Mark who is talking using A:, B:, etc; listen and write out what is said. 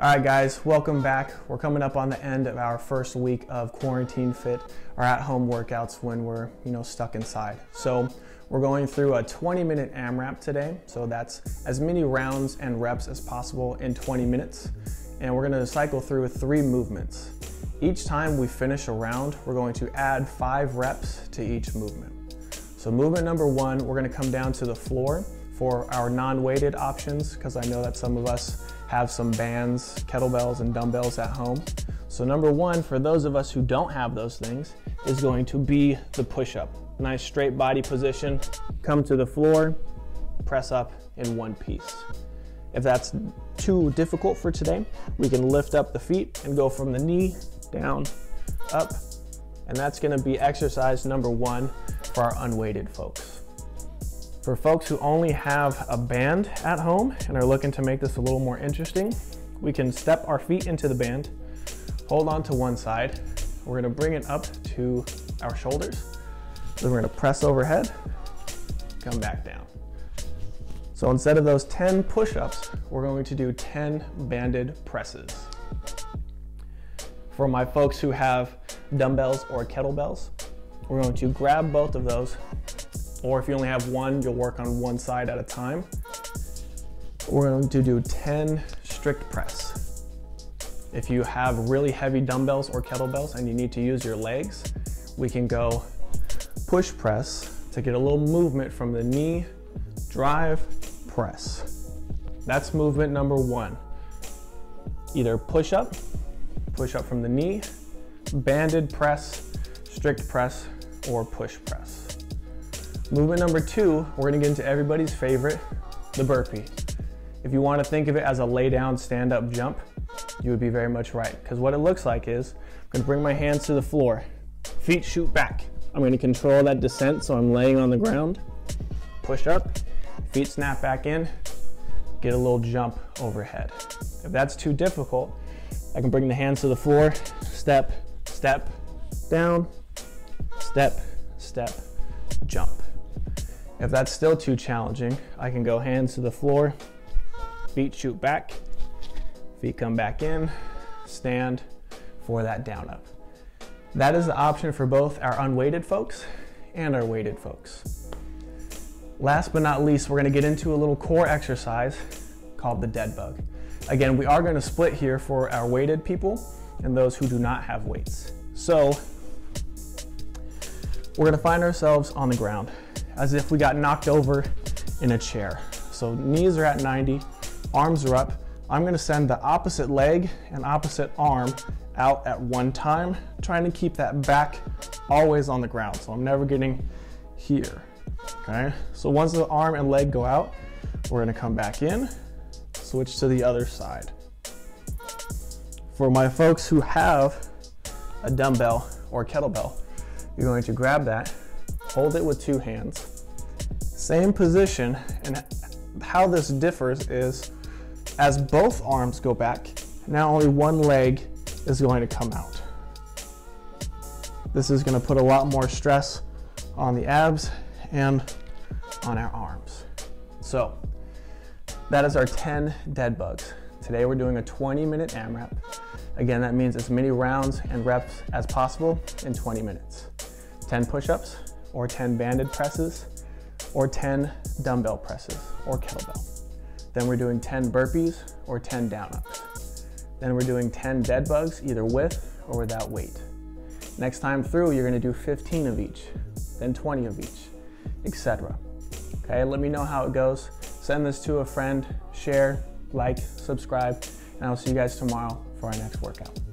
A: All right, guys, welcome back. We're coming up on the end of our first week of quarantine fit, our at-home workouts when we're, you know, stuck inside. So we're going through a 20-minute AMRAP today. So that's as many rounds and reps as possible in 20 minutes. And we're gonna cycle through three movements. Each time we finish a round, we're going to add five reps to each movement. So movement number one, we're gonna come down to the floor for our non-weighted options, because I know that some of us have some bands, kettlebells, and dumbbells at home. So number one, for those of us who don't have those things, is going to be the push-up. Nice straight body position, come to the floor, press up in one piece. If that's too difficult for today, we can lift up the feet and go from the knee down, up, and that's gonna be exercise number one for our unweighted folks. For folks who only have a band at home and are looking to make this a little more interesting, we can step our feet into the band, hold on to one side. We're gonna bring it up to our shoulders. Then we're gonna press overhead, come back down. So instead of those 10 push-ups, we're going to do 10 banded presses. For my folks who have dumbbells or kettlebells, we're going to grab both of those or if you only have one, you'll work on one side at a time. We're going to do 10 strict press. If you have really heavy dumbbells or kettlebells and you need to use your legs, we can go push press to get a little movement from the knee, drive, press. That's movement number one. Either push up, push up from the knee, banded press, strict press, or push press. Movement number two, we're gonna get into everybody's favorite, the burpee. If you wanna think of it as a lay down, stand up jump, you would be very much right. Because what it looks like is, I'm gonna bring my hands to the floor, feet shoot back. I'm gonna control that descent so I'm laying on the ground, push up, feet snap back in, get a little jump overhead. If that's too difficult, I can bring the hands to the floor, step, step, down, step, step, jump. If that's still too challenging, I can go hands to the floor, feet shoot back, feet come back in, stand for that down up. That is the option for both our unweighted folks and our weighted folks. Last but not least, we're gonna get into a little core exercise called the dead bug. Again, we are gonna split here for our weighted people and those who do not have weights. So, we're gonna find ourselves on the ground as if we got knocked over in a chair. So knees are at 90, arms are up. I'm gonna send the opposite leg and opposite arm out at one time, trying to keep that back always on the ground. So I'm never getting here, okay? So once the arm and leg go out, we're gonna come back in, switch to the other side. For my folks who have a dumbbell or kettlebell, you're going to grab that hold it with two hands. Same position, and how this differs is as both arms go back, now only one leg is going to come out. This is going to put a lot more stress on the abs and on our arms. So that is our 10 dead bugs. Today we're doing a 20 minute AMRAP. Again, that means as many rounds and reps as possible in 20 minutes. 10 push-ups, or 10 banded presses, or 10 dumbbell presses, or kettlebell. Then we're doing 10 burpees or 10 down ups. Then we're doing 10 dead bugs, either with or without weight. Next time through, you're gonna do 15 of each, then 20 of each, etc. Okay, let me know how it goes. Send this to a friend, share, like, subscribe, and I'll see you guys tomorrow for our next workout.